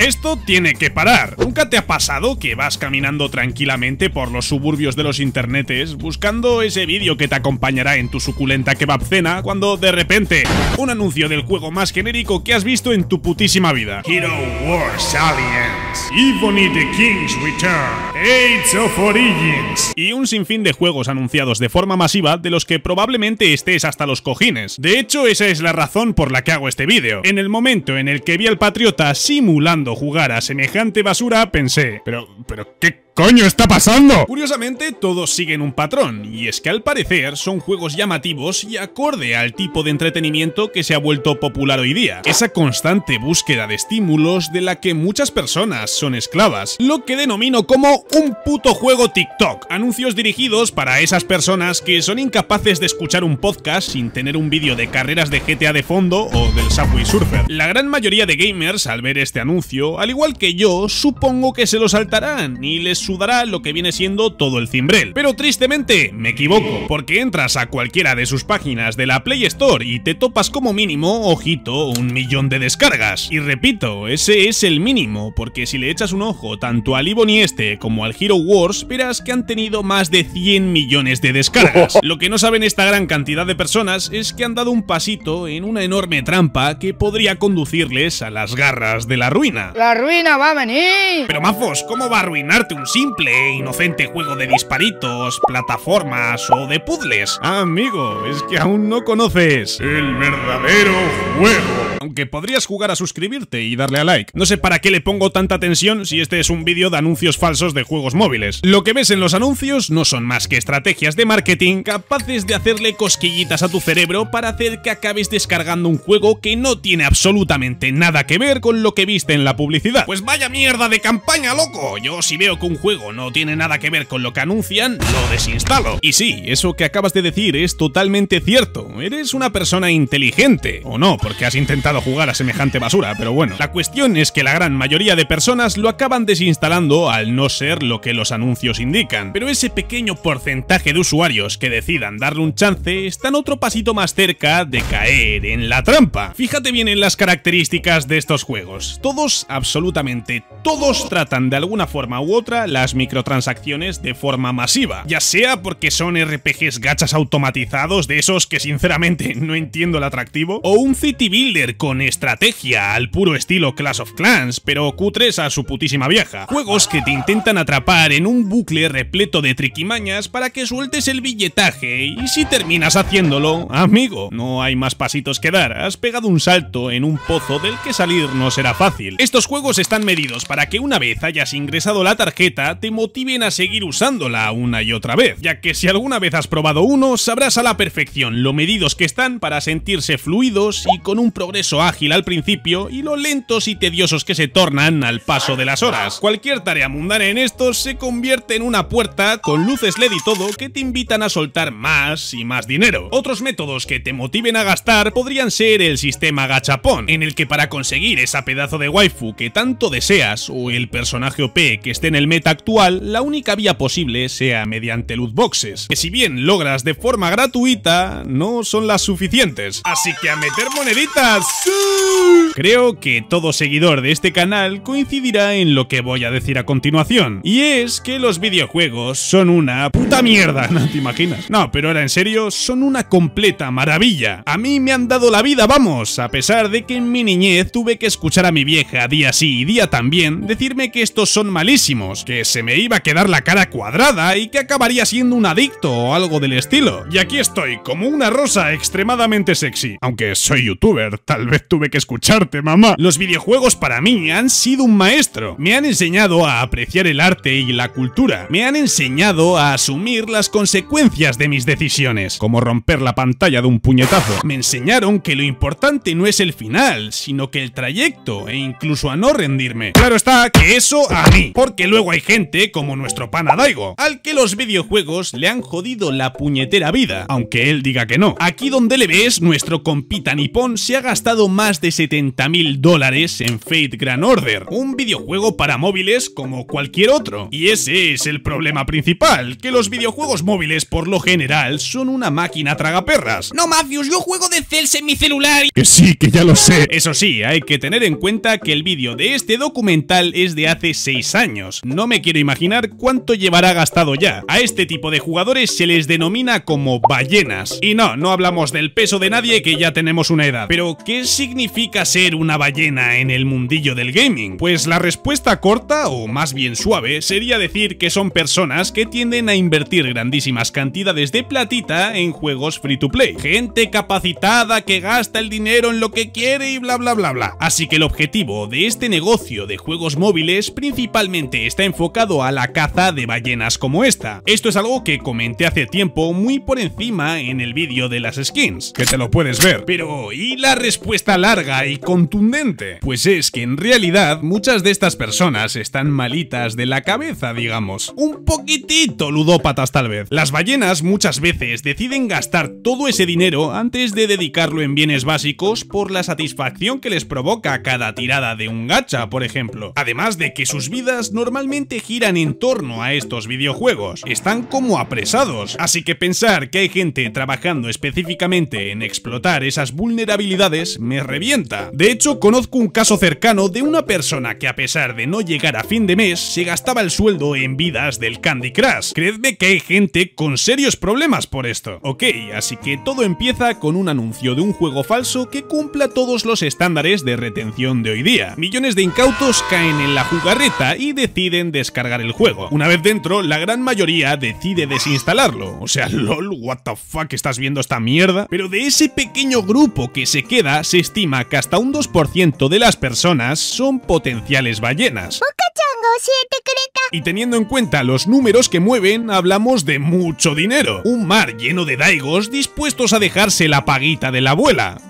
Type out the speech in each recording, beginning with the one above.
Esto tiene que parar. ¿Nunca te ha pasado que vas caminando tranquilamente por los suburbios de los internetes buscando ese vídeo que te acompañará en tu suculenta kebab cena cuando de repente un anuncio del juego más genérico que has visto en tu putísima vida? Hero Wars Alliance. Ebony the King's Return. Age of Origins. Y un sinfín de juegos anunciados de forma masiva de los que probablemente estés hasta los cojines. De hecho, esa es la razón por la que hago este vídeo. En el momento en el que vi al patriota simulando jugar a semejante basura, pensé, pero, pero, ¿qué coño está pasando? Curiosamente, todos siguen un patrón, y es que al parecer son juegos llamativos y acorde al tipo de entretenimiento que se ha vuelto popular hoy día. Esa constante búsqueda de estímulos de la que muchas personas son esclavas, lo que denomino como un puto juego TikTok. Anuncios dirigidos para esas personas que son incapaces de escuchar un podcast sin tener un vídeo de carreras de GTA de fondo o del Subway Surfer. La gran mayoría de gamers, al ver este anuncio, al igual que yo, supongo que se lo saltarán y les sudará lo que viene siendo todo el cimbrel. Pero tristemente, me equivoco, porque entras a cualquiera de sus páginas de la Play Store y te topas como mínimo, ojito, un millón de descargas. Y repito, ese es el mínimo, porque si le echas un ojo tanto al Ebony este como al Hero Wars, verás que han tenido más de 100 millones de descargas. Lo que no saben esta gran cantidad de personas es que han dado un pasito en una enorme trampa que podría conducirles a las garras de la ruina. ¡La ruina va a venir! Pero Mafos, ¿cómo va a arruinarte un simple e inocente juego de disparitos, plataformas o de puzzles? Ah, amigo, es que aún no conoces El verdadero juego. Aunque podrías jugar a suscribirte y darle a like. No sé para qué le pongo tanta atención si este es un vídeo de anuncios falsos de juegos móviles. Lo que ves en los anuncios no son más que estrategias de marketing capaces de hacerle cosquillitas a tu cerebro para hacer que acabes descargando un juego que no tiene absolutamente nada que ver con lo que viste en la publicidad. Pues vaya mierda de campaña, loco. Yo si veo que un juego no tiene nada que ver con lo que anuncian, lo desinstalo. Y sí, eso que acabas de decir es totalmente cierto. Eres una persona inteligente. O no, porque has intentado jugar a semejante basura, pero bueno. La cuestión es que la gran mayoría de personas lo acaban desinstalando al no ser lo que los anuncios indican. Pero ese pequeño porcentaje de usuarios que decidan darle un chance están otro pasito más cerca de caer en la trampa. Fíjate bien en las características de estos juegos. Todos, absolutamente todos, tratan de alguna forma u otra las microtransacciones de forma masiva. Ya sea porque son RPGs gachas automatizados de esos que sinceramente no entiendo el atractivo, o un city builder con estrategia al puro estilo Clash of Clans, pero cutres a su putísima vieja. Juegos que te intentan atrapar en un bucle repleto de triquimañas para que sueltes el billetaje y si terminas haciéndolo, amigo, no hay más pasitos que dar, has pegado un salto en un pozo del que salir no será fácil. Estos juegos están medidos para que una vez hayas ingresado la tarjeta te motiven a seguir usándola una y otra vez, ya que si alguna vez has probado uno, sabrás a la perfección lo medidos que están para sentirse fluidos y con un progreso ágil al principio y lo lentos y tediosos que se tornan al paso de las horas. Cualquier tarea mundana en estos se convierte en una puerta con luces LED y todo que te invitan a soltar más y más dinero. Otros métodos que te motiven a gastar podrían ser el sistema gachapón, en el que para conseguir esa pedazo de waifu que tanto deseas o el personaje OP que esté en el meta actual, la única vía posible sea mediante loot boxes, que si bien logras de forma gratuita, no son las suficientes. Así que a meter moneditas. Creo que todo seguidor de este canal coincidirá en lo que voy a decir a continuación, y es que los videojuegos son una puta mierda, ¿no te imaginas? No, pero ahora en serio, son una completa maravilla. A mí me han dado la vida, vamos, a pesar de que en mi niñez tuve que escuchar a mi vieja día sí y día también decirme que estos son malísimos, que se me iba a quedar la cara cuadrada y que acabaría siendo un adicto o algo del estilo. Y aquí estoy, como una rosa extremadamente sexy. Aunque soy youtuber, tal vez tuve que escucharte, mamá. Los videojuegos para mí han sido un maestro. Me han enseñado a apreciar el arte y la cultura. Me han enseñado a asumir las consecuencias de mis decisiones, como romper la pantalla de un puñetazo. Me enseñaron que lo importante no es el final, sino que el trayecto e incluso a no rendirme. Claro está que eso a mí, porque luego hay gente como nuestro pana Daigo, al que los videojuegos le han jodido la puñetera vida, aunque él diga que no. Aquí donde le ves, nuestro compita nipón se ha gastado más de 70.000 dólares en Fate Grand Order, un videojuego para móviles como cualquier otro. Y ese es el problema principal, que los videojuegos móviles por lo general son una máquina tragaperras. No, Mafius, yo juego de Cells en mi celular y... Que sí, que ya lo sé. Eso sí, hay que tener en cuenta que el vídeo de este documental es de hace 6 años. No me quiero imaginar cuánto llevará gastado ya. A este tipo de jugadores se les denomina como ballenas. Y no, no hablamos del peso de nadie que ya tenemos una edad. Pero, ¿qué significa ser una ballena en el mundillo del gaming? Pues la respuesta corta, o más bien suave, sería decir que son personas que tienden a invertir grandísimas cantidades de platita en juegos free to play. Gente capacitada que gasta el dinero en lo que quiere y bla bla bla bla. Así que el objetivo de este negocio de juegos móviles principalmente está enfocado a la caza de ballenas como esta. Esto es algo que comenté hace tiempo muy por encima en el vídeo de las skins, que te lo puedes ver. Pero, ¿y la respuesta larga y contundente? Pues es que en realidad muchas de estas personas están malitas de la cabeza, digamos. Un poquitito ludópatas tal vez. Las ballenas muchas veces deciden gastar todo ese dinero antes de dedicarlo en bienes básicos por la satisfacción que les provoca cada tirada de un gacha, por ejemplo. Además de que sus vidas normalmente giran en torno a estos videojuegos. Están como apresados. Así que pensar que hay gente trabajando específicamente en explotar esas vulnerabilidades me revienta. De hecho, conozco un caso cercano de una persona que a pesar de no llegar a fin de mes, se gastaba el sueldo en vidas del Candy Crush. Creedme que hay gente con serios problemas por esto. Ok, así que todo empieza con un anuncio de un juego falso que cumpla todos los estándares de retención de hoy día. Millones de incautos caen en la jugarreta y deciden descargar el juego. Una vez dentro, la gran mayoría decide desinstalarlo. O sea, lol, what the fuck, estás viendo esta mierda. Pero de ese pequeño grupo que se queda, se estima que hasta un 2% de las personas son potenciales ballenas. Y teniendo en cuenta los números que mueven, hablamos de mucho dinero. Un mar lleno de daigos dispuestos a dejarse la paguita de la abuela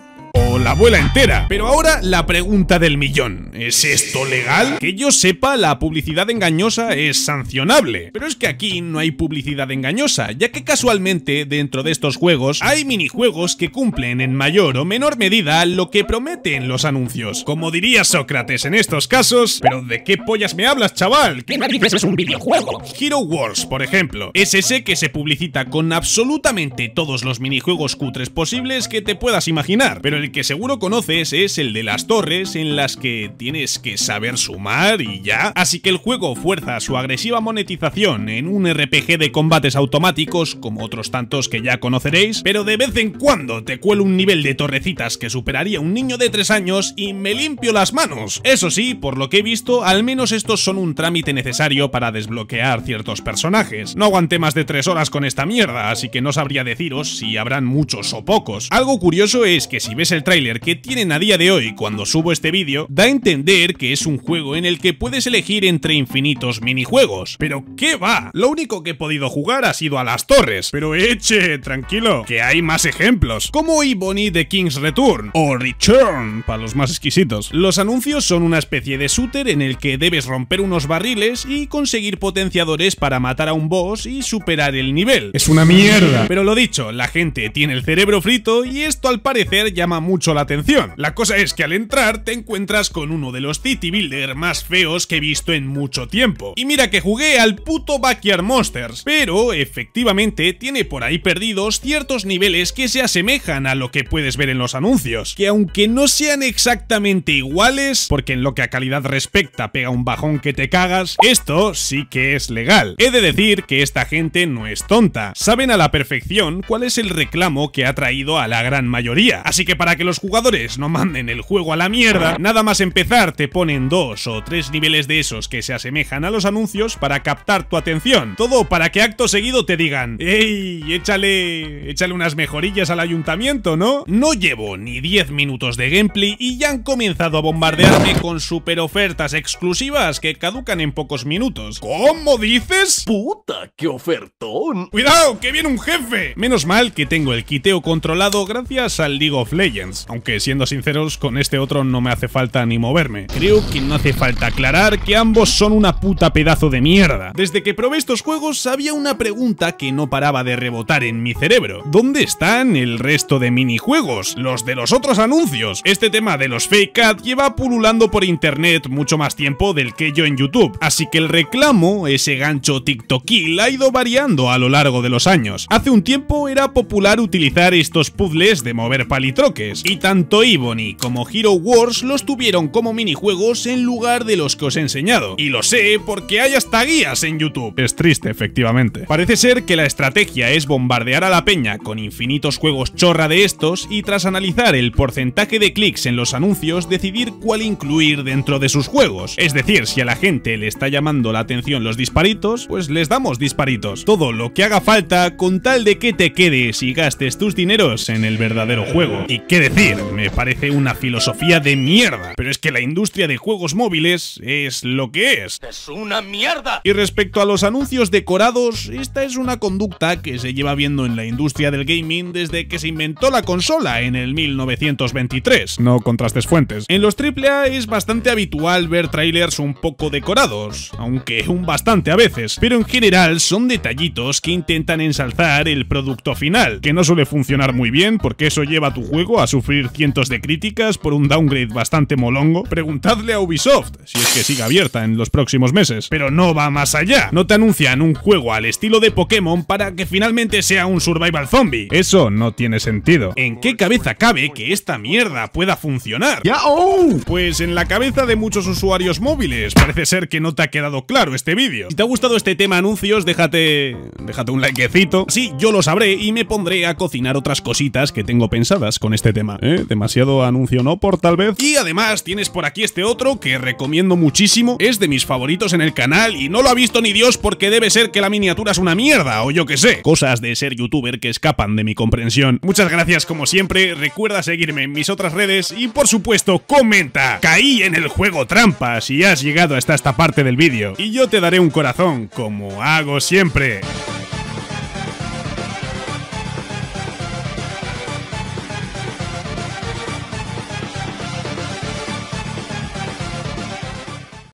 la abuela entera. Pero ahora la pregunta del millón. ¿Es esto legal? Que yo sepa, la publicidad engañosa es sancionable. Pero es que aquí no hay publicidad engañosa, ya que casualmente dentro de estos juegos hay minijuegos que cumplen en mayor o menor medida lo que prometen los anuncios. Como diría Sócrates en estos casos, pero ¿de qué pollas me hablas, chaval? ¿Qué narices es un videojuego? Hero Wars, por ejemplo, es ese que se publicita con absolutamente todos los minijuegos cutres posibles que te puedas imaginar, pero el que seguro conoces es el de las torres en las que tienes que saber sumar y ya. Así que el juego fuerza su agresiva monetización en un RPG de combates automáticos como otros tantos que ya conoceréis, pero de vez en cuando te cuelo un nivel de torrecitas que superaría un niño de 3 años y me limpio las manos. Eso sí, por lo que he visto, al menos estos son un trámite necesario para desbloquear ciertos personajes. No aguanté más de 3 horas con esta mierda, así que no sabría deciros si habrán muchos o pocos. Algo curioso es que si ves el que tienen a día de hoy cuando subo este vídeo, da a entender que es un juego en el que puedes elegir entre infinitos minijuegos. Pero ¿qué va? Lo único que he podido jugar ha sido a las torres. Pero eche, tranquilo, que hay más ejemplos, como Ebony de King's Return, o Return, para los más exquisitos. Los anuncios son una especie de shooter en el que debes romper unos barriles y conseguir potenciadores para matar a un boss y superar el nivel. Es una mierda. Pero lo dicho, la gente tiene el cerebro frito y esto al parecer llama mucho la atención. La cosa es que al entrar te encuentras con uno de los City Builder más feos que he visto en mucho tiempo. Y mira que jugué al puto Backyard Monsters, pero efectivamente tiene por ahí perdidos ciertos niveles que se asemejan a lo que puedes ver en los anuncios, que aunque no sean exactamente iguales, porque en lo que a calidad respecta pega un bajón que te cagas, esto sí que es legal. He de decir que esta gente no es tonta, saben a la perfección cuál es el reclamo que ha traído a la gran mayoría, así que para que los jugadores no manden el juego a la mierda, nada más empezar te ponen dos o tres niveles de esos que se asemejan a los anuncios para captar tu atención. Todo para que acto seguido te digan, ¡Ey! Échale, échale unas mejorillas al ayuntamiento, ¿no? No llevo ni 10 minutos de gameplay y ya han comenzado a bombardearme con super ofertas exclusivas que caducan en pocos minutos. ¿Cómo dices? ¡Puta, qué ofertón! ¡Cuidado, que viene un jefe! Menos mal que tengo el quiteo controlado gracias al League of Legends. Aunque siendo sinceros, con este otro no me hace falta ni moverme. Creo que no hace falta aclarar que ambos son una puta pedazo de mierda. Desde que probé estos juegos había una pregunta que no paraba de rebotar en mi cerebro. ¿Dónde están el resto de minijuegos? Los de los otros anuncios. Este tema de los fake ad lleva pululando por internet mucho más tiempo del que yo en YouTube. Así que el reclamo, ese gancho TikTokil, ha ido variando a lo largo de los años. Hace un tiempo era popular utilizar estos puzzles de mover palitroques. Y tanto Ebony como Hero Wars los tuvieron como minijuegos en lugar de los que os he enseñado. Y lo sé porque hay hasta guías en YouTube. Es triste, efectivamente. Parece ser que la estrategia es bombardear a la peña con infinitos juegos chorra de estos y tras analizar el porcentaje de clics en los anuncios decidir cuál incluir dentro de sus juegos. Es decir, si a la gente le está llamando la atención los disparitos, pues les damos disparitos. Todo lo que haga falta con tal de que te quedes y gastes tus dineros en el verdadero juego. Y qué decir, me parece una filosofía de mierda. Pero es que la industria de juegos móviles es lo que es. ¡Es una mierda! Y respecto a los anuncios decorados, esta es una conducta que se lleva viendo en la industria del gaming desde que se inventó la consola en el 1923. No contrastes fuentes. En los AAA es bastante habitual ver trailers un poco decorados, aunque un bastante a veces, pero en general son detallitos que intentan ensalzar el producto final, que no suele funcionar muy bien porque eso lleva a tu juego a sufrir cientos de críticas por un downgrade bastante molongo. Preguntadle a Ubisoft, si es que sigue abierta en los próximos meses, pero no va más allá. No te anuncian un juego al estilo de Pokémon para que finalmente sea un survival zombie. Eso no tiene sentido. ¿En qué cabeza cabe que esta mierda pueda funcionar? ¡Ya! ¡Oh! Pues en la cabeza de muchos usuarios móviles. Parece ser que no te ha quedado claro este vídeo. Si te ha gustado este tema anuncios, déjate. déjate un likecito. Sí, yo lo sabré y me pondré a cocinar otras cositas que tengo pensadas con este tema. ¿Eh? Demasiado anuncio no por tal vez. Y además tienes por aquí este otro que recomiendo muchísimo. Es de mis favoritos en el canal y no lo ha visto ni Dios porque debe ser que la miniatura es una mierda o yo que sé. Cosas de ser youtuber que escapan de mi comprensión. Muchas gracias como siempre. Recuerda seguirme en mis otras redes y por supuesto comenta. Caí en el juego trampa si has llegado hasta esta parte del vídeo y yo te daré un corazón como hago siempre.